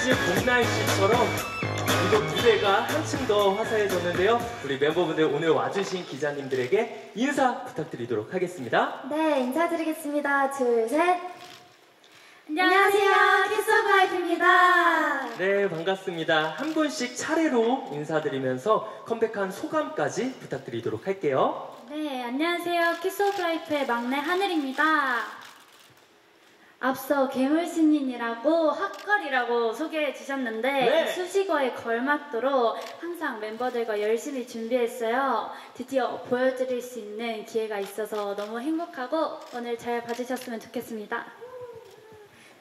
시리즈 봄날씨처럼 이곳 무대가 한층 더 화사해졌는데요. 우리 멤버분들 오늘 와주신 기자님들에게 인사 부탁드리도록 하겠습니다. 네, 인사드리겠습니다. 둘, 셋. 안녕하세요, 키스 오브 라이프입니다. 네, 반갑습니다. 한 분씩 차례로 인사드리면서 컴백한 소감까지 부탁드리도록 할게요. 네, 안녕하세요. 키스 오브 라이프의 막내 하늘입니다. 앞서 괴물신인이라고 hot girl이라고 소개해 주셨는데 네. 수식어에 걸맞도록 항상 멤버들과 열심히 준비했어요. 드디어 보여드릴 수 있는 기회가 있어서 너무 행복하고 오늘 잘 봐주셨으면 좋겠습니다.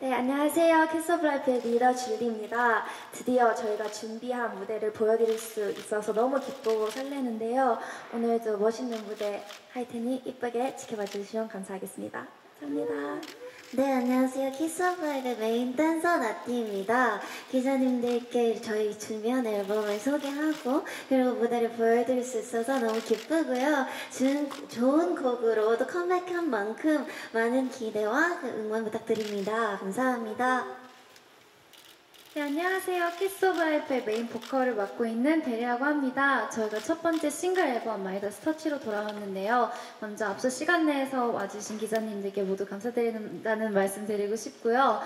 네, 안녕하세요. 키스 오브 라이프의 리더 줄리입니다. 드디어 저희가 준비한 무대를 보여드릴 수 있어서 너무 기쁘고 설레는데요. 오늘도 멋있는 무대 할 테니 이쁘게 지켜봐 주시면 감사하겠습니다. 감사합니다. 네, 안녕하세요. 키스오브라이프 메인 댄서 나티입니다. 기자님들께 저희 준비한 앨범을 소개하고 그리고 무대를 보여드릴 수 있어서 너무 기쁘고요. 좋은, 좋은 곡으로 또 컴백한 만큼 많은 기대와 그 응원 부탁드립니다. 감사합니다. 네, 안녕하세요. 키스 오브 라이프의 메인 보컬을 맡고 있는 벨이라고 합니다. 저희가 첫 번째 싱글 앨범 Midas Touch로 돌아왔는데요. 먼저 앞서 시간 내에서 와주신 기자님들께 모두 감사드린다는 말씀 드리고 싶고요.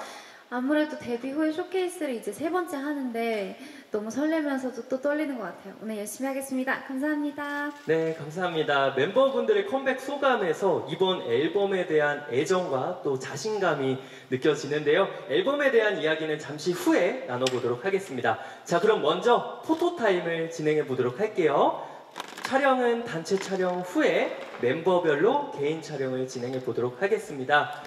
아무래도 데뷔 후에 쇼케이스를 이제 세 번째 하는데 너무 설레면서도 또 떨리는 것 같아요. 오늘 열심히 하겠습니다. 감사합니다. 네, 감사합니다. 멤버분들의 컴백 소감에서 이번 앨범에 대한 애정과 또 자신감이 느껴지는데요. 앨범에 대한 이야기는 잠시 후에 나눠보도록 하겠습니다. 자, 그럼 먼저 포토타임을 진행해 보도록 할게요. 촬영은 단체 촬영 후에 멤버별로 개인 촬영을 진행해 보도록 하겠습니다.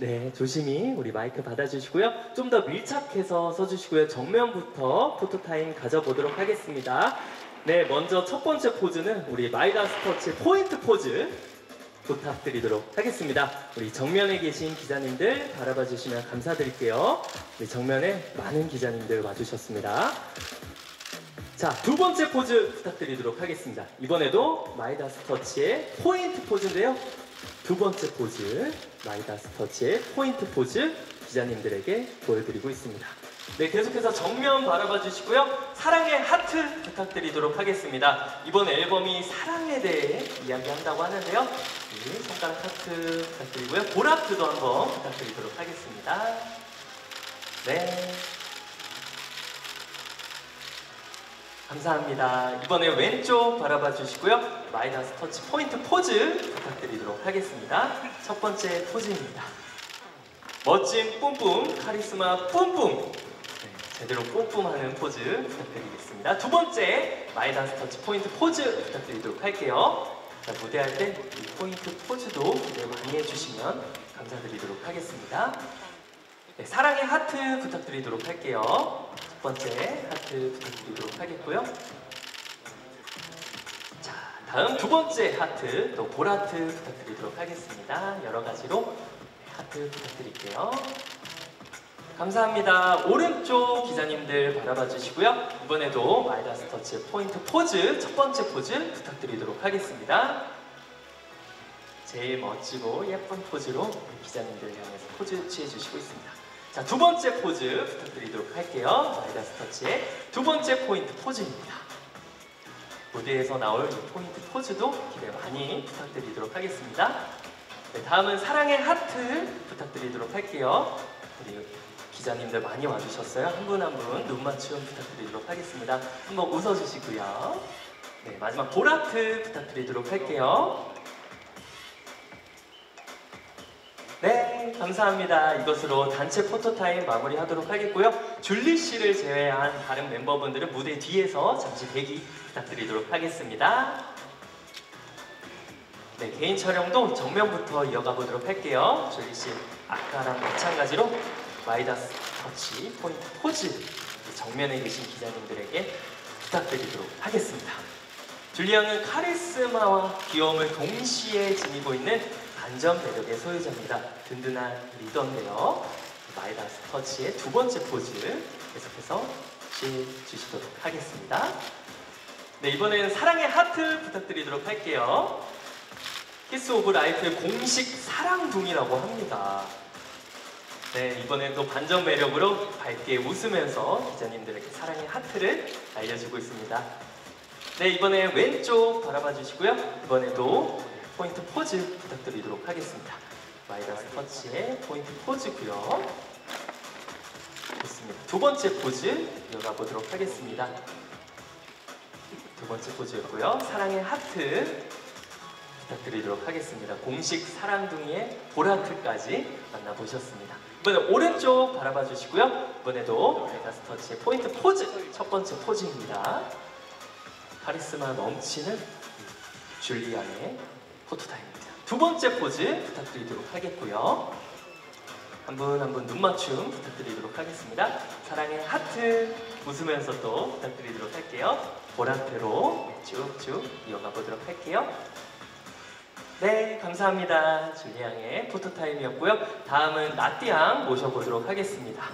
네, 조심히 우리 마이크 받아주시고요. 좀 더 밀착해서 서주시고요. 정면부터 포토타임 가져보도록 하겠습니다. 네, 먼저 첫 번째 포즈는 우리 Midas Touch 포인트 포즈 부탁드리도록 하겠습니다. 우리 정면에 계신 기자님들 바라봐 주시면 감사드릴게요. 우리 정면에 많은 기자님들 와주셨습니다. 자, 두 번째 포즈 부탁드리도록 하겠습니다. 이번에도 Midas Touch의 포인트 포즈인데요. 두 번째 포즈, Midas Touch의 포인트 포즈 기자님들에게 보여드리고 있습니다. 네, 계속해서 정면 바라봐 주시고요. 사랑의 하트 부탁드리도록 하겠습니다. 이번 앨범이 사랑에 대해 이야기한다고 하는데요. 네, 손가락 하트 부탁드리고요. 볼하트도 한번 부탁드리도록 하겠습니다. 네. 감사합니다. 이번에 왼쪽 바라봐 주시고요. Midas Touch 포인트 포즈 부탁드리도록 하겠습니다. 첫 번째 포즈입니다. 멋진 뿜뿜, 카리스마 뿜뿜. 네, 제대로 뿜뿜하는 포즈 부탁드리겠습니다. 두 번째 Midas Touch 포인트 포즈 부탁드리도록 할게요. 자, 무대할 때 이 포인트 포즈도 기대 많이 해주시면 감사드리도록 하겠습니다. 네, 사랑의 하트 부탁드리도록 할게요. 첫 번째 하트 부탁드리도록 하겠고요. 자, 다음 두 번째 하트, 또 볼하트 부탁드리도록 하겠습니다. 여러 가지로 하트 부탁드릴게요. 감사합니다. 오른쪽 기자님들 바라봐 주시고요. 이번에도 Midas Touch 포인트 포즈, 첫 번째 포즈 부탁드리도록 하겠습니다. 제일 멋지고 예쁜 포즈로 기자님들 향해서 포즈 취해 주시고 있습니다. 자, 두 번째 포즈 부탁드리도록 할게요. Midas Touch의 두 번째 포인트 포즈입니다. 무대에서 나올 이 포인트 포즈도 기대 많이 부탁드리도록 하겠습니다. 네, 다음은 사랑의 하트 부탁드리도록 할게요. 우리 기자님들 많이 와주셨어요. 한 분 한 분 눈 맞춤 부탁드리도록 하겠습니다. 한번 웃어주시고요. 네, 마지막 볼하트 부탁드리도록 할게요. 감사합니다. 이것으로 단체 포토타임 마무리하도록 하겠고요. 줄리 씨를 제외한 다른 멤버분들은 무대 뒤에서 잠시 대기 부탁드리도록 하겠습니다. 네, 개인 촬영도 정면부터 이어가 보도록 할게요. 줄리 씨, 아까랑 마찬가지로 Midas Touch 포인트 포즈 정면에 계신 기자님들에게 부탁드리도록 하겠습니다. 줄리 양은 카리스마와 귀여움을 동시에 지니고 있는 반전 매력의 소유자입니다. 든든한 리더인데요. Midas Touch의 두 번째 포즈 계속해서 취해 주시도록 하겠습니다. 네, 이번에는 사랑의 하트 부탁드리도록 할게요. KISS OF LIFE의 공식 사랑둥이라고 합니다. 네, 이번엔 또 반전 매력으로 밝게 웃으면서 기자님들에게 사랑의 하트를 알려주고 있습니다. 네, 이번에 왼쪽 바라봐 주시고요. 이번에도 포인트 포즈 부탁드리도록 하겠습니다. Midas Touch의 포인트 포즈고요. 좋습니다. 두 번째 포즈 이어가 보도록 하겠습니다. 두 번째 포즈였고요. 사랑의 하트 부탁드리도록 하겠습니다. 공식 사랑둥이의 볼하트까지 만나보셨습니다. 이번에 오른쪽 바라봐 주시고요. 이번에도 Midas Touch의 포인트 포즈 첫 번째 포즈입니다. 카리스마 넘치는 줄리 양의 포토타임입니다. 두 번째 포즈 부탁드리도록 하겠고요. 한 분 한 분 눈 맞춤 부탁드리도록 하겠습니다. 사랑의 하트 웃으면서 또 부탁드리도록 할게요. 볼하트로 쭉쭉 이어가 보도록 할게요. 네, 감사합니다. 줄리 양의 포토타임이었고요. 다음은 나띠 양 모셔보도록 하겠습니다.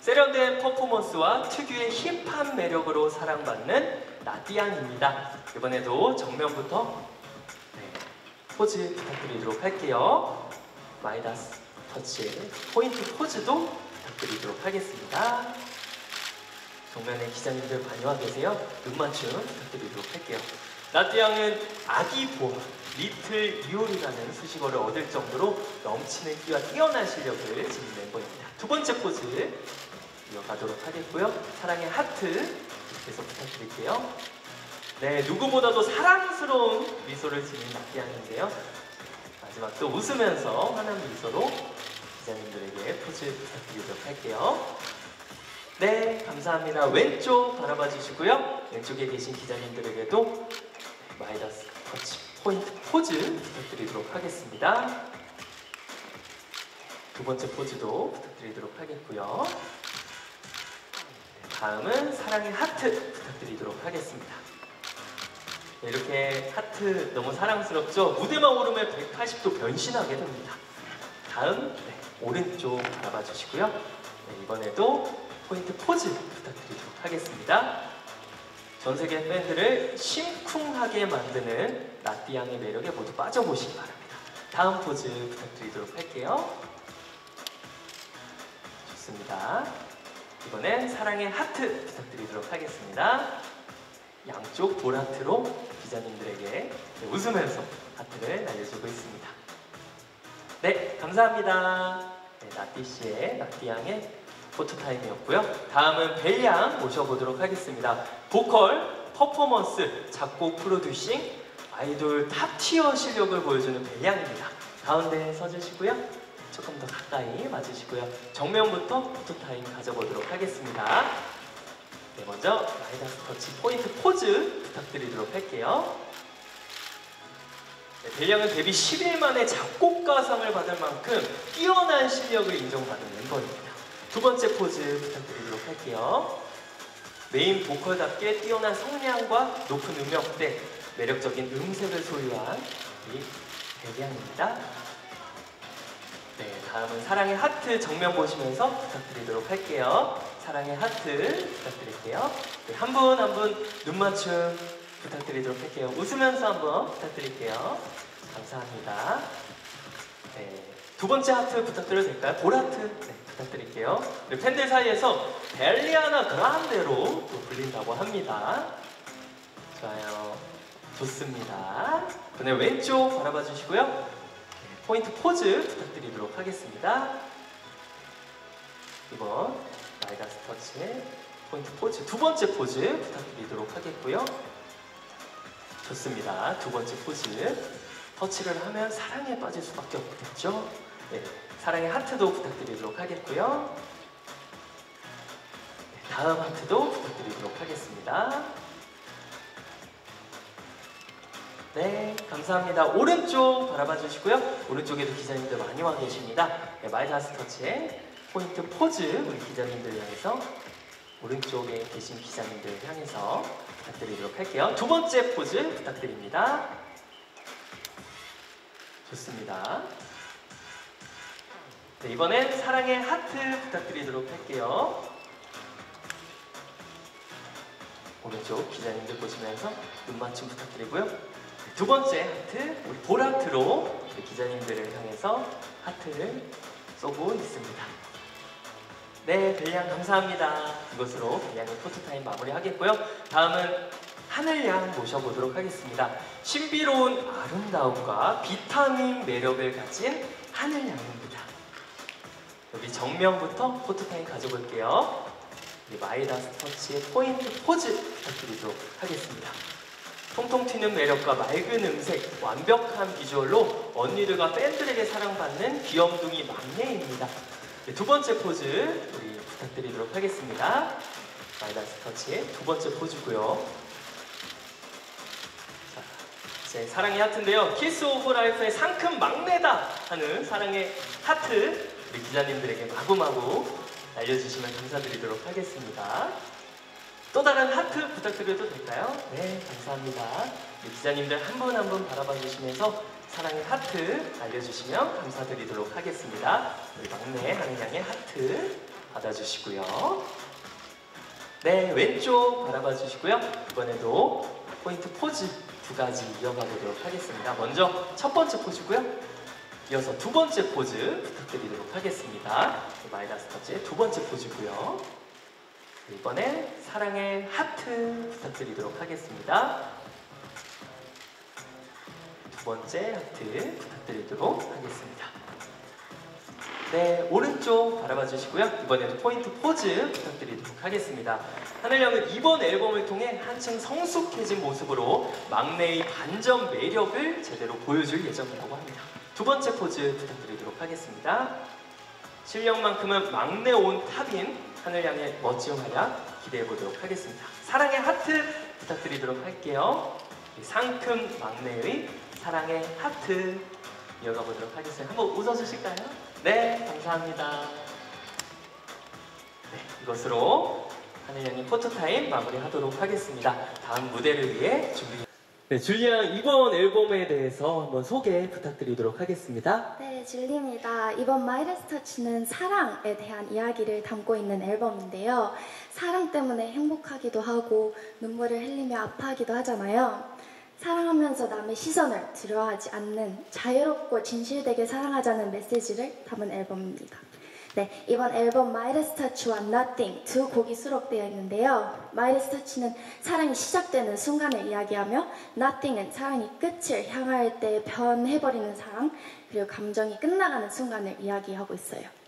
세련된 퍼포먼스와 특유의 힙한 매력으로 사랑받는 나띠 양입니다. 이번에도 정면부터 네, 포즈 부탁드리도록 할게요. Midas Touch 포인트 포즈도 부탁드리도록 하겠습니다. 정면에 기자님들 많이 와 계세요. 눈 맞춤 부탁드리도록 할게요. 나띠양은 아기 봄, little 이효리라는 수식어를 얻을 정도로 넘치는 끼와 뛰어난 실력을 지닌 멤버입니다. 두 번째 포즈 이어가도록 하겠고요. 사랑의 하트 계속 부탁드릴게요. 네, 누구보다도 사랑스러운 미소를 지닌 나띠양인데요. 마지막 또 웃으면서 환한 미소로 기자님들에게 포즈 부탁드리도록 할게요. 네, 감사합니다. 왼쪽 바라봐 주시고요. 왼쪽에 계신 기자님들에게도 Midas Touch 포인트 포즈 부탁드리도록 하겠습니다. 두 번째 포즈도 부탁드리도록 하겠고요. 다음은 사랑의 하트 부탁드리도록 하겠습니다. 네, 이렇게 하트 너무 사랑스럽죠? 무대만 오르면 180도 변신하게 됩니다. 다음 네, 오른쪽 바라봐 주시고요. 네, 이번에도 포인트 포즈 부탁드리도록 하겠습니다. 전 세계 팬들을 심쿵하게 만드는 나띠양의 매력에 모두 빠져보시기 바랍니다. 다음 포즈 부탁드리도록 할게요. 좋습니다. 이번엔 사랑의 하트 부탁드리도록 하겠습니다. 양쪽 볼하트로 기자님들에게 웃으면서 하트를 날려주고 있습니다. 네, 감사합니다. 네, 나띠 씨의 나띠 양의 포토타임이었고요. 다음은 벨 양 모셔보도록 하겠습니다. 보컬, 퍼포먼스, 작곡, 프로듀싱, 아이돌 top tier 실력을 보여주는 벨 양입니다. 가운데 서주시고요. 조금 더 가까이 맞으시고요. 정면부터 포토타임 가져보도록 하겠습니다. 네, 먼저 Midas Touch 포인트 포즈 부탁드리도록 할게요. 네, 벨양은 데뷔 10일 만에 작곡가상을 받을 만큼 뛰어난 실력을 인정받은 멤버입니다. 두 번째 포즈 부탁드리도록 할게요. 메인 보컬답게 뛰어난 성량과 높은 음역대, 매력적인 음색을 소유한 우리 벨양입니다. 네, 다음은 사랑의 하트 정면 보시면서 부탁드리도록 할게요. 사랑의 하트 부탁드릴게요. 네, 한분 한 분 눈 맞춤 부탁드리도록 할게요. 웃으면서 한번 부탁드릴게요. 감사합니다. 네, 두 번째 하트 부탁드려도 될까요? 볼하트 네, 부탁드릴게요. 네, 팬들 사이에서 벨리아나 그란데로 또 불린다고 합니다. 좋아요. 좋습니다. 그다음에 왼쪽 바라봐 주시고요. 네, 포인트 포즈 부탁드리도록 하겠습니다. 이번 Midas Touch의 포인트 포즈 두 번째 포즈 부탁드리도록 하겠고요. 좋습니다. 두 번째 포즈 터치를 하면 사랑에 빠질 수밖에 없겠죠. 네, 사랑의 하트도 부탁드리도록 하겠고요. 네, 다음 하트도 부탁드리도록 하겠습니다. 네, 감사합니다. 오른쪽 바라봐 주시고요. 오른쪽에도 기자님들 많이 와 계십니다. 네, Midas Touch의 포인트 포즈 우리 기자님들 향해서 오른쪽에 계신 기자님들 향해서 부탁드리도록 할게요. 두 번째 포즈 부탁드립니다. 좋습니다. 네, 이번엔 사랑의 하트 부탁드리도록 할게요. 오른쪽 기자님들 보시면서 눈 맞춤 부탁드리고요. 네, 두 번째 하트, 우리 보라트로 기자님들을 향해서 하트를 쏘고 있습니다. 네, 벨양 감사합니다. 이것으로 벨양의 포토타임 마무리하겠고요. 다음은 하늘양 모셔보도록 하겠습니다. 신비로운 아름다움과 비타민 매력을 가진 하늘양입니다. 여기 정면부터 포토타임 가져볼게요. Midas Touch의 포인트 포즈 부탁드리도록 하겠습니다. 통통 튀는 매력과 맑은 음색, 완벽한 비주얼로 언니들과 팬들에게 사랑받는 귀염둥이 막내입니다. 네, 두 번째 포즈 우리 부탁드리도록 하겠습니다. Midas Touch의 두 번째 포즈고요. 자, 제 사랑의 하트인데요. KISS OF LIFE의 상큼 막내다 하는 사랑의 하트 우리 기자님들에게 마구마구 알려주시면 감사드리도록 하겠습니다. 또 다른 하트 부탁드려도 될까요? 네, 감사합니다. 기자님들 한 분 한 분 바라봐 주시면서 사랑의 하트 알려주시면 감사드리도록 하겠습니다. 우리 막내 하늘양의 하트 받아주시고요. 네, 왼쪽 바라봐 주시고요. 이번에도 포인트 포즈 두 가지 이어가 보도록 하겠습니다. 먼저 첫 번째 포즈고요. 이어서 두 번째 포즈 부탁드리도록 하겠습니다. Midas Touch의 두 번째 포즈고요. 이번에 사랑의 하트 부탁드리도록 하겠습니다. 두 번째 하트 부탁드리도록 하겠습니다. 네, 오른쪽 바라봐 주시고요. 이번에도 포인트 포즈 부탁드리도록 하겠습니다. 하늘양은 이번 앨범을 통해 한층 성숙해진 모습으로 막내의 반전 매력을 제대로 보여줄 예정이라고 합니다. 두 번째 포즈 부탁드리도록 하겠습니다. 실력만큼은 막내 on top인 하늘양의 멋진 활약 기대해 보도록 하겠습니다. 사랑의 하트 부탁드리도록 할게요. 이 상큼 막내의 사랑의 하트 이어가 보도록 하겠습니다. 한번 웃어주실까요? 네, 감사합니다. 네, 이것으로 하늘양의 포토타임 마무리하도록 하겠습니다. 다음 무대를 위해 준비. 네, 줄리 양 이번 앨범에 대해서 한번 소개 부탁드리도록 하겠습니다. 네, 줄리입니다. 이번 Midas Touch는 사랑에 대한 이야기를 담고 있는 앨범인데요. 사랑 때문에 행복하기도 하고 눈물을 흘리며 아파하기도 하잖아요. 사랑하면서 남의 시선을 두려워하지 않는 자유롭고 진실되게 사랑하자는 메시지를 담은 앨범입니다. 네, 이번 앨범 Midas Touch와 Nothing 두 곡이 수록되어 있는데요. Midas Touch는 사랑이 시작되는 순간을 이야기하며 Nothing은 사랑이 끝을 향할 때 변해버리는 사랑 그리고 감정이 끝나가는 순간을 이야기하고 있어요.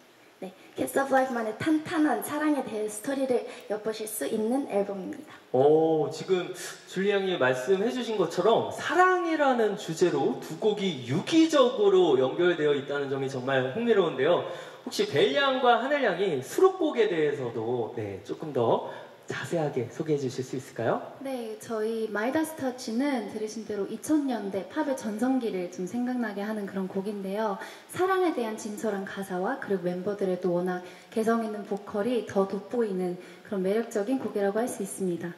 네, Kiss of Life만의 탄탄한 사랑에 대해 스토리를 엿보실 수 있는 앨범입니다. 오, 지금 줄리 양이 말씀해주신 것처럼 사랑이라는 주제로 두 곡이 유기적으로 연결되어 있다는 점이 정말 흥미로운데요. 혹시 벨양과 하늘양이 수록곡에 대해서도 네, 조금 더 자세하게 소개해 주실 수 있을까요? 네, 저희 Midas Touch는 들으신 대로 2000년대 팝의 전성기를 좀 생각나게 하는 그런 곡인데요. 사랑에 대한 진솔한 가사와 그리고 멤버들의 또 워낙 개성 있는 보컬이 더 돋보이는 그런 매력적인 곡이라고 할 수 있습니다.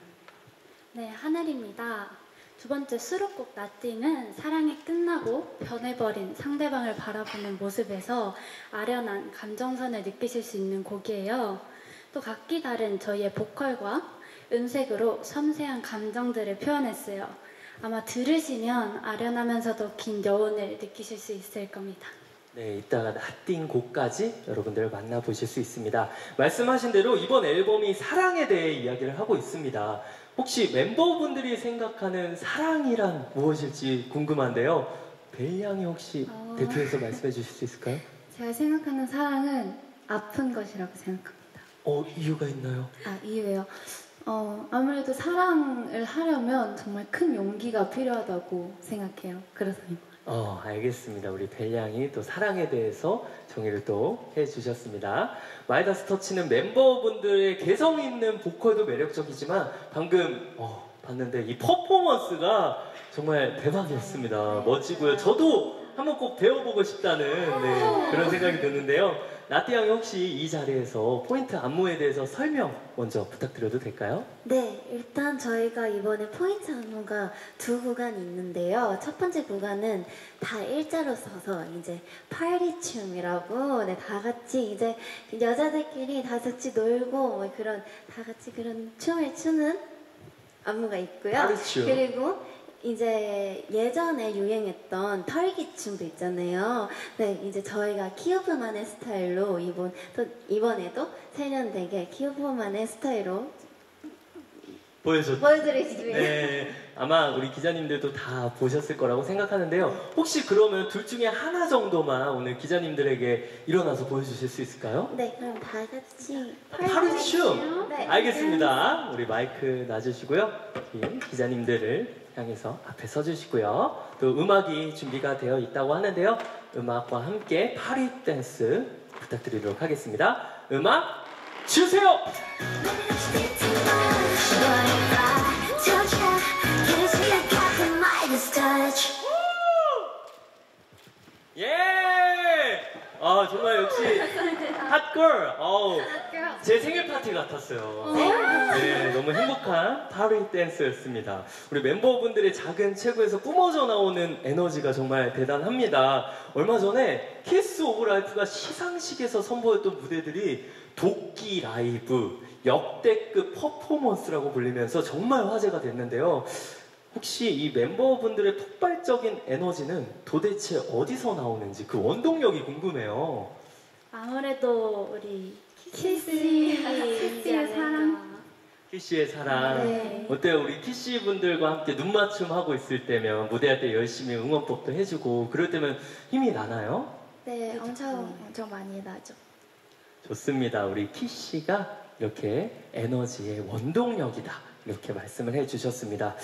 네, 하늘입니다. 두 번째 수록곡 나띵은 사랑이 끝나고 변해버린 상대방을 바라보는 모습에서 아련한 감정선을 느끼실 수 있는 곡이에요. 또 각기 다른 저희의 보컬과 음색으로 섬세한 감정들을 표현했어요. 아마 들으시면 아련하면서도 긴 여운을 느끼실 수 있을 겁니다. 네, 이따가 핫띵 곡까지 여러분들 만나보실 수 있습니다. 말씀하신 대로 이번 앨범이 사랑에 대해 이야기를 하고 있습니다. 혹시 멤버분들이 생각하는 사랑이란 무엇일지 궁금한데요. 벨양이 혹시 어. 대표해서 말씀해 주실 수 있을까요? 제가 생각하는 사랑은 아픈 것이라고 생각합니다. 어, 이유가 있나요? 아, 이유예요. 어, 아무래도 사랑을 하려면 정말 큰 용기가 필요하다고 생각해요. 같아요. 어, 알겠습니다. 우리 벨양이 또 사랑에 대해서 정의를 또 해주셨습니다. Midas Touch는 멤버분들의 개성 있는 보컬도 매력적이지만 방금 어, 봤는데 이 퍼포먼스가 정말 대박이었습니다. 멋지고요. 저도 한번 꼭 배워보고 싶다는 네, 그런 생각이 드는데요. 나띠 양이 혹시 이 자리에서 포인트 안무에 대해서 설명 먼저 부탁드려도 될까요? 네, 일단 저희가 이번에 포인트 안무가 두 구간이 있는데요. 첫 번째 구간은 다 일자로 서서 이제 파티 춤이라고 네, 다 같이 이제 여자들끼리 다 같이 놀고 뭐 그런 다 같이 그런 춤을 추는 안무가 있고요. 파티 춤. 그리고 이제 예전에 유행했던 털기춤도 있잖아요. 네, 이제 저희가 키오프만의 스타일로 이번 또 이번에도 세련되게 키오프만의 스타일로 보여줬 보여드리겠습니다. 네, 아마 우리 기자님들도 다 보셨을 거라고 생각하는데요. 혹시 그러면 둘 중에 하나 정도만 오늘 기자님들에게 일어나서 보여주실 수 있을까요? 네, 그럼 다 같이 파리춤! 네. 알겠습니다. 우리 마이크 놔주시고요. 이 기자님들을 향해서 앞에 서주시고요. 또 음악이 준비가 되어 있다고 하는데요. 음악과 함께 파리 댄스 부탁드리도록 하겠습니다. 음악 주세요! 예! 아 정말 역시 hot girl. 어우, 제 생일 파티 같았어요. 네, 너무 행복한 파리 댄스였습니다. 우리 멤버분들의 작은 체구에서 뿜어져 나오는 에너지가 정말 대단합니다. 얼마 전에 KISS OF LIFE가 시상식에서 선보였던 무대들이 독기 라이브, 역대급 퍼포먼스라고 불리면서 정말 화제가 됐는데요. 혹시 이 멤버분들의 폭발적인 에너지는 도대체 어디서 나오는지 그 원동력이 궁금해요. 아무래도 우리 키스의 사랑. 키씨의 사랑. 네. 어때요? 우리 키씨 분들과 함께 눈 맞춤 하고 있을 때면 무대할 때 열심히 응원법도 해주고 그럴 때면 힘이 나나요? 네, 엄청 엄청 많이 나죠. 좋습니다. 우리 키씨가 이렇게 에너지의 원동력이다. 이렇게 말씀을 해주셨습니다.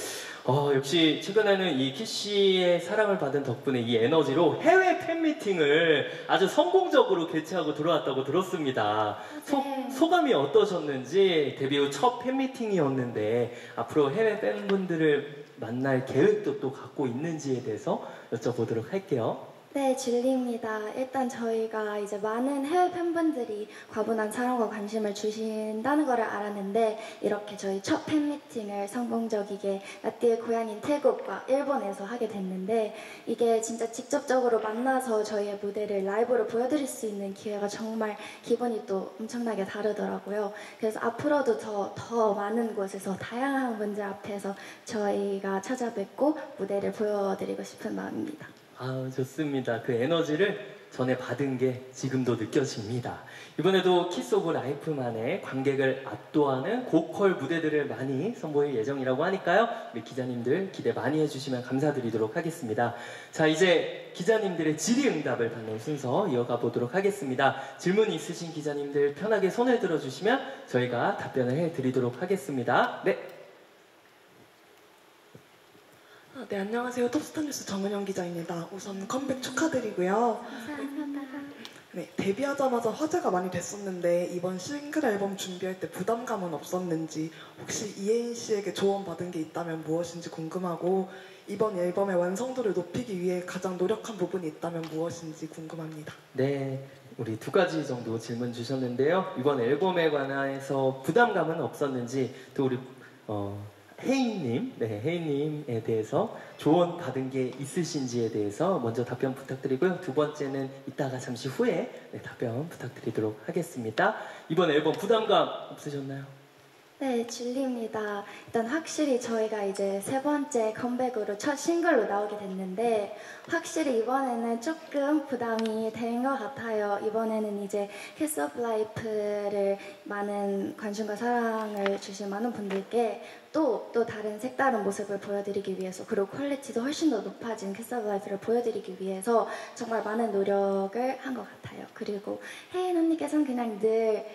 어, 역시 최근에는 이 키씨의 사랑을 받은 덕분에 이 에너지로 해외 팬미팅을 아주 성공적으로 개최하고 들어왔다고 들었습니다. 소, 소감이 어떠셨는지 데뷔 후 첫 팬미팅이었는데 앞으로 해외 팬분들을 만날 계획도 또 갖고 있는지에 대해서 여쭤보도록 할게요. 네, 진리입니다. 일단 저희가 이제 많은 해외 팬분들이 과분한 사랑과 관심을 주신다는 것을 알았는데 이렇게 저희 첫 팬미팅을 성공적이게 나띠의 고향인 태국과 일본에서 하게 됐는데 이게 진짜 직접적으로 만나서 저희의 무대를 라이브로 보여드릴 수 있는 기회가 정말 기분이 또 엄청나게 다르더라고요. 그래서 앞으로도 더, 더 많은 곳에서 다양한 분들 앞에서 저희가 찾아뵙고 무대를 보여드리고 싶은 마음입니다. 아 좋습니다. 그 에너지를 전에 받은 게 지금도 느껴집니다. 이번에도 KISS OF LIFE만의 관객을 압도하는 고퀄 무대들을 많이 선보일 예정이라고 하니까요. 우리 기자님들 기대 많이 해주시면 감사드리도록 하겠습니다. 자 이제 기자님들의 질의응답을 받는 순서 이어가 보도록 하겠습니다. 질문 있으신 기자님들 편하게 손을 들어주시면 저희가 답변을 해드리도록 하겠습니다. 네. 아, 네, 안녕하세요. 톱스타 뉴스 정은영 기자입니다. 우선 컴백 축하드리고요. 네, 데뷔하자마자 화제가 많이 됐었는데 이번 싱글 앨범 준비할 때 부담감은 없었는지 혹시 이혜인 씨에게 조언 받은 게 있다면 무엇인지 궁금하고 이번 앨범의 완성도를 높이기 위해 가장 노력한 부분이 있다면 무엇인지 궁금합니다. 네, 우리 두 가지 정도 질문 주셨는데요. 이번 앨범에 관해서 부담감은 없었는지 또 우리 어, 혜인님, 네, 혜인님에 대해서 조언 받은 게 있으신지에 대해서 먼저 답변 부탁드리고요. 두 번째는 이따가 잠시 후에 네, 답변 부탁드리도록 하겠습니다. 이번 앨범 부담감 없으셨나요? 네, 줄리입니다. 일단 확실히 저희가 이제 세 번째 컴백으로 첫 싱글로 나오게 됐는데 확실히 이번에는 조금 부담이 된 것 같아요. 이번에는 이제 KISS OF LIFE를 많은 관심과 사랑을 주신 많은 분들께 또, 또 다른 색다른 모습을 보여드리기 위해서 그리고 퀄리티도 훨씬 더 높아진 KISS OF LIFE를 보여드리기 위해서 정말 많은 노력을 한 것 같아요. 그리고 혜인 언니께서는 그냥 늘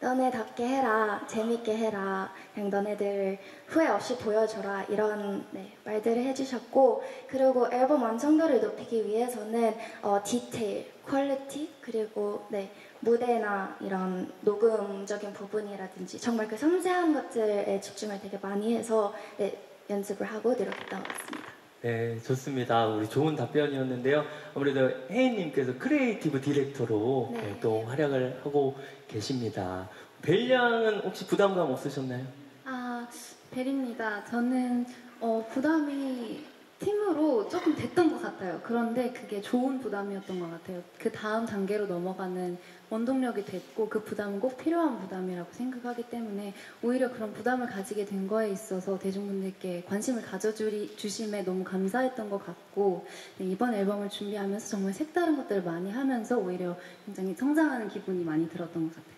너네답게 해라, 재밌게 해라, 그냥 너네들 후회 없이 보여줘라 이런 네, 말들을 해주셨고 그리고 앨범 완성도를 높이기 위해서는 어, 디테일, 퀄리티 그리고 네, 무대나 이런 녹음적인 부분이라든지 정말 그 섬세한 것들에 집중을 되게 많이 해서 네, 연습을 하고 노력했던 것 같습니다. 네, 좋습니다. 우리 좋은 답변이었는데요. 아무래도 혜인님께서 creative director로 네. 네, 또 활약을 하고 계십니다. 벨 양은 혹시 부담감 없으셨나요? 아, 벨입니다. 저는 어, 부담이 팀으로 조금 됐던 것 같아요. 그런데 그게 좋은 부담이었던 것 같아요. 그 다음 단계로 넘어가는 원동력이 됐고 그 부담은 꼭 필요한 부담이라고 생각하기 때문에 오히려 그런 부담을 가지게 된 거에 있어서 대중분들께 관심을 가져주심에 너무 감사했던 것 같고 네, 이번 앨범을 준비하면서 정말 색다른 것들을 많이 하면서 오히려 굉장히 성장하는 기분이 많이 들었던 것 같아요.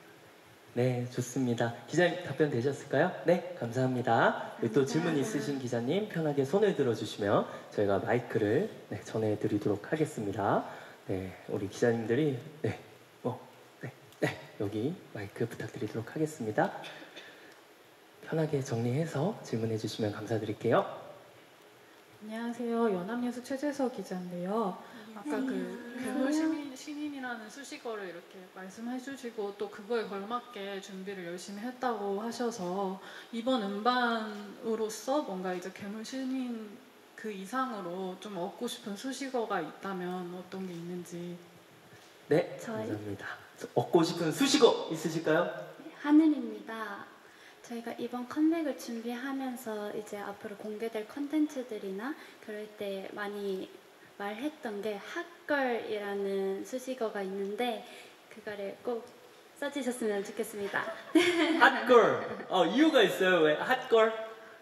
네, 좋습니다. 기자님 답변 되셨을까요? 네, 감사합니다. 우리 또 질문 있으신 기자님 편하게 손을 들어주시면 저희가 마이크를 네, 전해드리도록 하겠습니다. 네, 우리 기자님들이 네, 어, 네, 네, 여기 마이크 부탁드리도록 하겠습니다. 편하게 정리해서 질문해 주시면 감사드릴게요. 안녕하세요. 연합뉴스 최재석 기자인데요. 아까 그 괴물 시민, 신인이라는 수식어를 이렇게 말씀해 주시고 또 그거에 걸맞게 준비를 열심히 했다고 하셔서 이번 음반으로서 뭔가 이제 괴물 신인 그 이상으로 좀 얻고 싶은 수식어가 있다면 어떤 게 있는지 네, 저희- 감사합니다. 얻고 싶은 수식어 있으실까요? 하늘입니다. 저희가 이번 컴백을 준비하면서 이제 앞으로 공개될 컨텐츠들이나 그럴 때 많이 말했던 게 핫걸이라는 수식어가 있는데 그거를 꼭 써주셨으면 좋겠습니다. 핫걸. 어, 이유가 있어요. 왜 핫걸?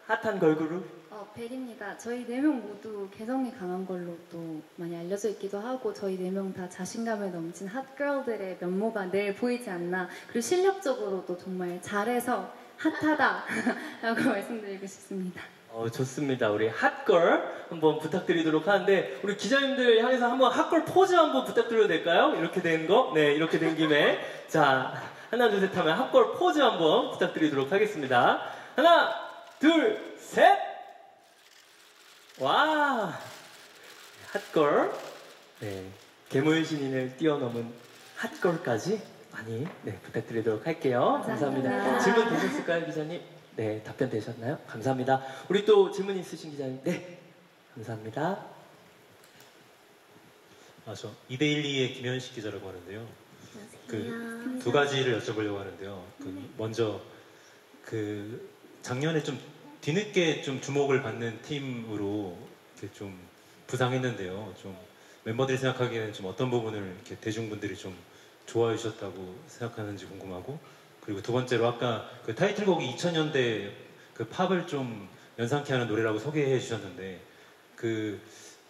핫한 걸그룹? 어, 벨입니다. 저희 네 명 모두 개성이 강한 걸로 또 많이 알려져 있기도 하고 저희 네 명 다 자신감에 넘친 핫걸들의 면모가 늘 보이지 않나 그리고 실력적으로도 정말 잘해서 핫하다라고 말씀드리고 싶습니다. 어, 좋습니다. 우리 핫걸 한번 부탁드리도록 하는데 우리 기자님들 향해서 한번 핫걸 포즈 한번 부탁드려도 될까요? 이렇게 된 거? 네, 이렇게 된 김에 자 하나 둘 셋 하면 핫걸 포즈 한번 부탁드리도록 하겠습니다. 하나 둘 셋. 와 핫걸 네 괴물 신인을 뛰어넘은 핫걸까지 많이 네, 부탁드리도록 할게요. 감사합니다. 감사합니다. 질문 되셨을까요, 기자님? 네, 답변 되셨나요? 감사합니다. 우리 또 질문 있으신 기자님, 네, 감사합니다. 아, 저 이데일리의 김현식 기자라고 하는데요. 그 두 가지를 여쭤보려고 하는데요. 그 먼저 그 작년에 좀 뒤늦게 좀 주목을 받는 팀으로 이렇게 좀 부상했는데요. 좀 멤버들이 생각하기에는 좀 어떤 부분을 이렇게 대중분들이 좀 좋아해 주셨다고 생각하는지 궁금하고 그리고 두 번째로 아까 그 타이틀곡이 2000년대 그 팝을 좀 연상케 하는 노래라고 소개해 주셨는데 그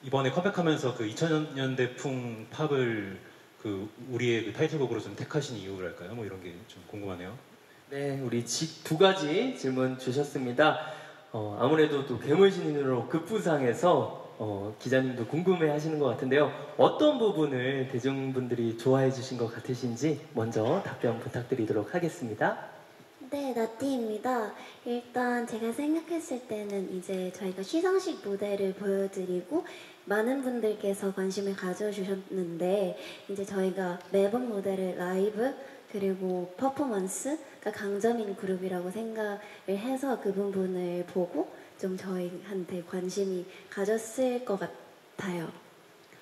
이번에 컴백하면서 그 2000년대 풍 팝을 그 우리의 그 타이틀곡으로 좀 택하신 이유랄까요? 뭐 이런 게 좀 궁금하네요. 네, 우리 지- 두 가지 질문 주셨습니다. 어, 아무래도 또 괴물 신인으로 급부상해서 어, 기자님도 궁금해 하시는 것 같은데요. 어떤 부분을 대중분들이 좋아해 주신 것 같으신지 먼저 답변 부탁드리도록 하겠습니다. 네, 나티입니다. 일단 제가 생각했을 때는 이제 저희가 시상식 무대를 보여드리고 많은 분들께서 관심을 가져주셨는데 이제 저희가 매번 무대를 라이브 그리고 퍼포먼스가 강점인 그룹이라고 생각을 해서 그 부분을 보고 좀 저희한테 관심이 가졌을 것 같아요.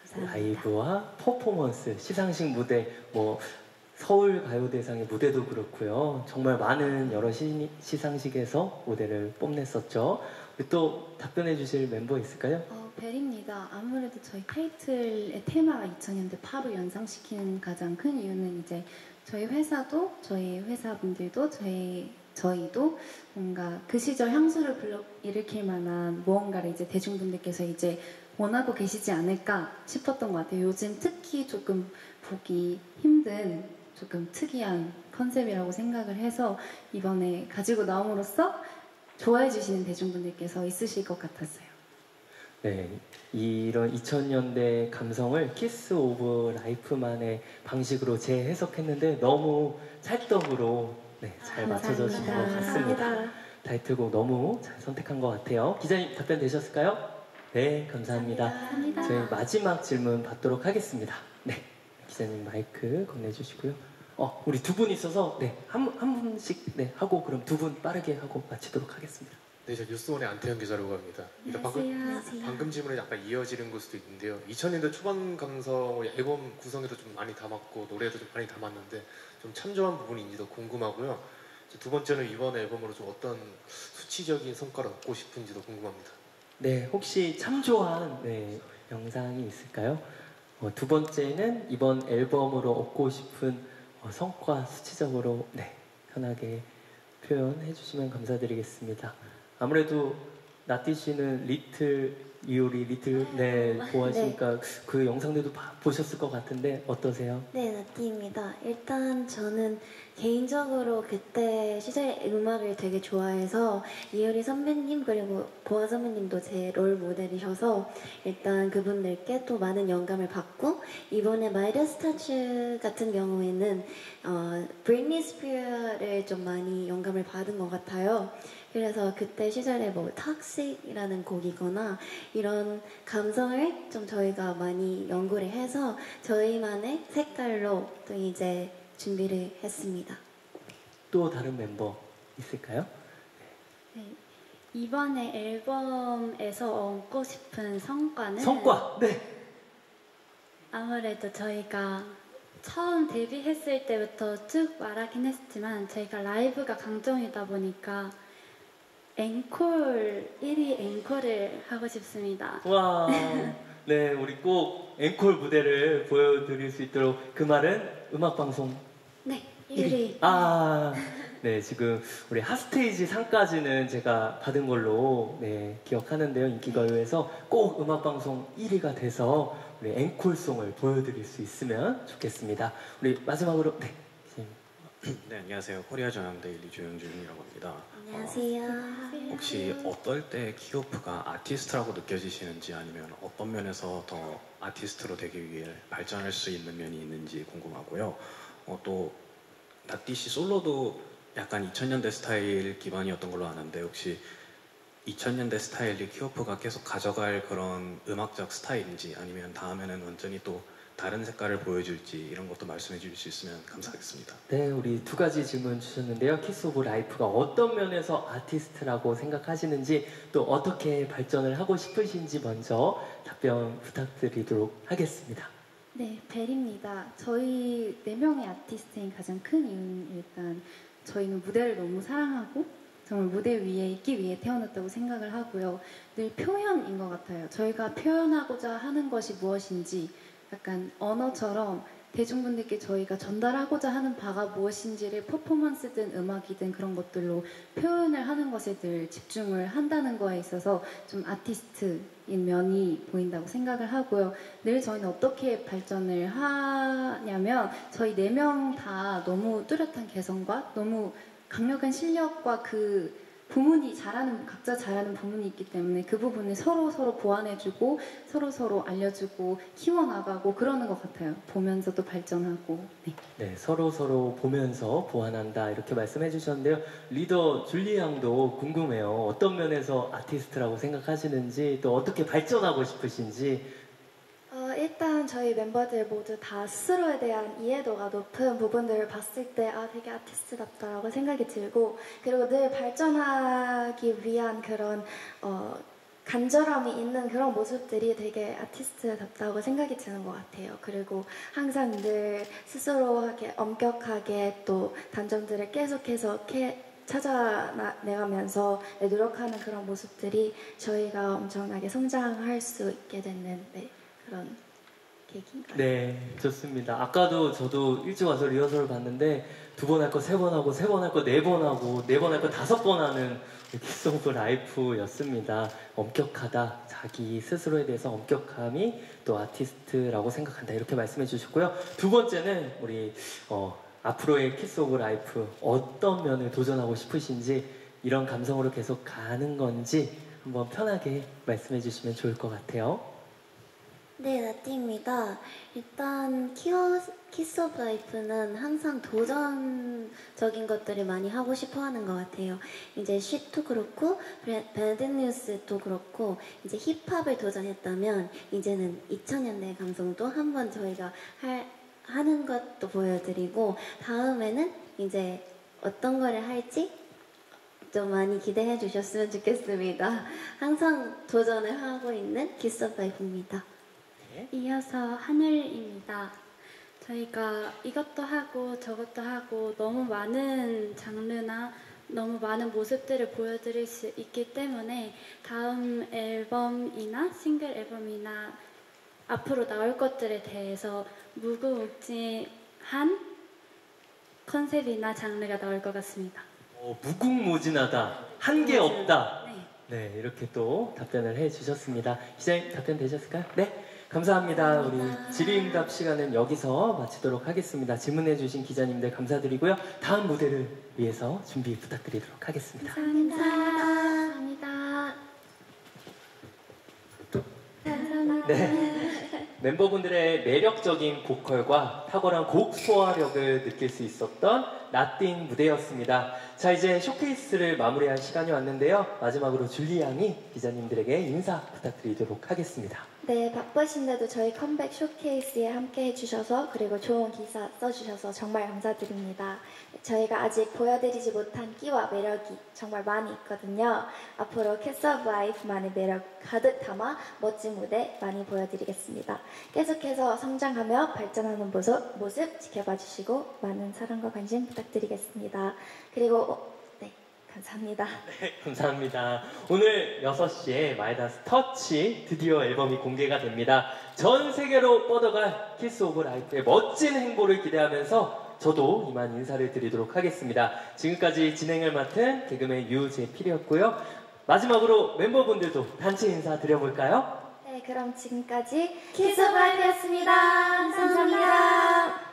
감사합니다. 라이브와 퍼포먼스, 시상식 무대, 뭐 서울 가요대상의 무대도 그렇고요. 정말 많은 여러 시, 시상식에서 무대를 뽐냈었죠. 또 답변해 주실 멤버 있을까요? 어, 벨입니다. 아무래도 저희 타이틀의 테마가 2000년대 팝을 연상시키는 가장 큰 이유는 이제 저희 회사도 저희 회사분들도 저희 저희도 뭔가 그 시절 향수를 불러 일으킬 만한 무언가를 이제 대중분들께서 이제 원하고 계시지 않을까 싶었던 것 같아요. 요즘 특히 조금 보기 힘든 조금 특이한 컨셉이라고 생각을 해서 이번에 가지고 나옴으로써 좋아해 주시는 대중분들께서 있으실 것 같았어요. 네, 이런 2000년대 감성을 키스 오브 라이프만의 방식으로 재해석했는데 너무 찰떡으로 네, 잘 맞춰져 주신 것 같습니다. 감사합니다. 타이틀곡 너무 잘 선택한 것 같아요. 기자님 답변 되셨을까요? 네, 감사합니다. 저희 마지막 질문 받도록 하겠습니다. 네, 기자님 마이크 건네주시고요. 어, 우리 두 분 있어서 네, 한, 한 분씩 네, 하고 그럼 두 분 빠르게 하고 마치도록 하겠습니다. 네, 저 뉴스원의 안태현 기자라고 합니다. 일단 방금, 방금 질문에 약간 이어지는 걸 수도 있는데요. 2000년대 초반 감성 앨범 구성에도 좀 많이 담았고 노래도 좀 많이 담았는데 좀 참조한 부분인지 더 궁금하고요. 두 번째는 이번 앨범으로 좀 어떤 수치적인 성과를 얻고 싶은지도 궁금합니다. 네, 혹시 참조한 네, 영상이 있을까요? 어, 두 번째는 이번 앨범으로 얻고 싶은 어, 성과 수치적으로 네, 편하게 표현해 주시면 감사드리겠습니다. 아무래도 나띠 씨는 리틀 이효리 리틀 네 좋아하시니까 그 영상들도 봐- 보셨을 것 같은데 어떠세요? 네, 나티입니다. 일단 저는 개인적으로 그때 시절 음악을 되게 좋아해서 이효리 선배님 그리고 보아 선배님도 제 롤 모델이셔서 일단 그분들께 또 많은 영감을 받고 이번에 Midas Touch 같은 경우에는 어, Britney Spears를 좀 많이 영감을 받은 것 같아요. 그래서 그때 시절에 뭐 Toxic이라는 곡이거나 이런 감성을 좀 저희가 많이 연구를 해서 저희만의 색깔로 또 이제 준비를 했습니다. 또 다른 멤버 있을까요? 네, 이번에 앨범에서 얻고 싶은 성과는 성과 네 아무래도 저희가 처음 데뷔했을 때부터 쭉 말하긴 했지만 저희가 라이브가 강점이다 보니까 앵콜 1위 앵콜을 하고 싶습니다. 와, 네, 우리 꼭 앵콜 무대를 보여드릴 수 있도록 그 말은 음악 방송 네, 1위. 아, 네, 지금 우리 핫스테이지 상까지는 제가 받은 걸로 네, 기억하는데요. 인기가요에서 꼭 음악 방송 1위가 돼서 우리 앵콜송을 보여드릴 수 있으면 좋겠습니다. 우리 마지막으로 네. 네, 안녕하세요. 코리아 중앙데일리 조영준이라고 합니다. 안녕하세요. 혹시 어떨 때 키오프가 아티스트라고 느껴지시는지 아니면 어떤 면에서 더 아티스트로 되기 위해 발전할 수 있는 면이 있는지 궁금하고요. 어, 또 나띠 씨 솔로도 약간 2000년대 스타일 기반이었던 걸로 아는데 혹시 2000년대 스타일이 키오프가 계속 가져갈 그런 음악적 스타일인지 아니면 다음에는 완전히 또 다른 색깔을 보여줄지 이런 것도 말씀해 주실 수 있으면 감사하겠습니다. 네, 우리 두 가지 질문 주셨는데요. 키스 오브 라이프가 어떤 면에서 아티스트라고 생각하시는지 또 어떻게 발전을 하고 싶으신지 먼저 답변 부탁드리도록 하겠습니다. 네, 벨입니다. 저희 네 명의 아티스트인 가장 큰 이유는 일단 저희는 무대를 너무 사랑하고 정말 무대 위에 있기 위해 태어났다고 생각을 하고요. 늘 표현인 것 같아요. 저희가 표현하고자 하는 것이 무엇인지 약간 언어처럼 대중분들께 저희가 전달하고자 하는 바가 무엇인지를 퍼포먼스든 음악이든 그런 것들로 표현을 하는 것에 늘 집중을 한다는 거에 있어서 좀 아티스트인 면이 보인다고 생각을 하고요. 늘 저희는 어떻게 발전을 하냐면 저희 네 명 다 너무 뚜렷한 개성과 너무 강력한 실력과 그 부문이 잘하는 각자 잘하는 부문이 있기 때문에 그 부분을 서로 서로 보완해주고 서로 서로 알려주고 키워나가고 그러는 것 같아요. 보면서도 발전하고. 네. 네, 서로 서로 보면서 보완한다 이렇게 말씀해 주셨는데요. 리더 줄리 양도 궁금해요. 어떤 면에서 아티스트라고 생각하시는지 또 어떻게 발전하고 싶으신지 어, 일단 저희 멤버들 모두 다 스스로에 대한 이해도가 높은 부분들을 봤을 때 아 되게 아티스트답다라고 생각이 들고 그리고 늘 발전하기 위한 그런 어, 간절함이 있는 그런 모습들이 되게 아티스트답다고 생각이 드는 것 같아요. 그리고 항상 늘 스스로하게 엄격하게 또 단점들을 계속해서 캐, 찾아내가면서 네, 노력하는 그런 모습들이 저희가 엄청나게 성장할 수 있게 되는 네, 그런 계기인가요? 네, 좋습니다. 아까도 저도 일찍 와서 리허설을 봤는데 두 번 할 거 세 번 하고 세 번 할 거 네 번 하고 네 번 할 거 다섯 번 하는 키스 오브 라이프였습니다. 엄격하다. 자기 스스로에 대해서 엄격함이 또 아티스트라고 생각한다. 이렇게 말씀해 주셨고요. 두 번째는 우리 어, 앞으로의 키스 오브 라이프 어떤 면을 도전하고 싶으신지 이런 감성으로 계속 가는 건지 한번 편하게 말씀해 주시면 좋을 것 같아요. 네, 나띠입니다. 일단 키어, 키스 오브 라이프는 항상 도전적인 것들을 많이 하고 싶어 하는 것 같아요. 이제 쉿도 그렇고, Bad News도 그렇고, 이제 힙합을 도전했다면, 이제는 2000년대 감성도 한번 저희가 할, 하는 것도 보여드리고, 다음에는 이제 어떤 거를 할지 좀 많이 기대해 주셨으면 좋겠습니다. 항상 도전을 하고 있는 키스 오브 라이프입니다. 이어서 하늘입니다. 저희가 이것도 하고 저것도 하고 너무 많은 장르나 너무 많은 모습들을 보여드릴 수 있기 때문에 다음 앨범이나 싱글 앨범이나 앞으로 나올 것들에 대해서 무궁무진한 컨셉이나 장르가 나올 것 같습니다. 어, 무궁무진하다. 한계 없다. 네. 네, 이렇게 또 답변을 해 주셨습니다. 기자님 답변 되셨을까요? 네. 감사합니다. 우리 질의응답 시간은 여기서 마치도록 하겠습니다. 질문해 주신 기자님들 감사드리고요. 다음 무대를 위해서 준비 부탁드리도록 하겠습니다. 감사합니다. 감사합니다. 네. 멤버분들의 매력적인 보컬과 탁월한 곡 소화력을 느낄 수 있었던 라틴 무대였습니다. 자, 이제 쇼케이스를 마무리할 시간이 왔는데요. 마지막으로 줄리 양이 기자님들에게 인사 부탁드리도록 하겠습니다. 네, 바쁘신데도 저희 컴백 쇼케이스에 함께 해주셔서 그리고 좋은 기사 써주셔서 정말 감사드립니다. 저희가 아직 보여드리지 못한 끼와 매력이 정말 많이 있거든요. 앞으로 키스 오브 라이프만의 매력 가득 담아 멋진 무대 많이 보여드리겠습니다. 계속해서 성장하며 발전하는 모습, 모습 지켜봐 주시고 많은 사랑과 관심 부탁드리겠습니다. 그리고 어, 네, 감사합니다. 감사합니다. 오늘 6시에 Midas Touch 드디어 앨범이 공개가 됩니다. 전 세계로 뻗어갈 키스 오브 라이프의 멋진 행보를 기대하면서 저도 이만 인사를 드리도록 하겠습니다. 지금까지 진행을 맡은 개그맨 유재필이었고요. 마지막으로 멤버분들도 단체 인사 드려볼까요? 네, 그럼 지금까지 키스 오브 라이프였습니다. 감사합니다.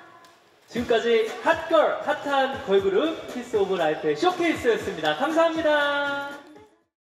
지금까지 hot girl, 핫한 걸그룹 키스 오브 라이프의 쇼케이스였습니다. 감사합니다.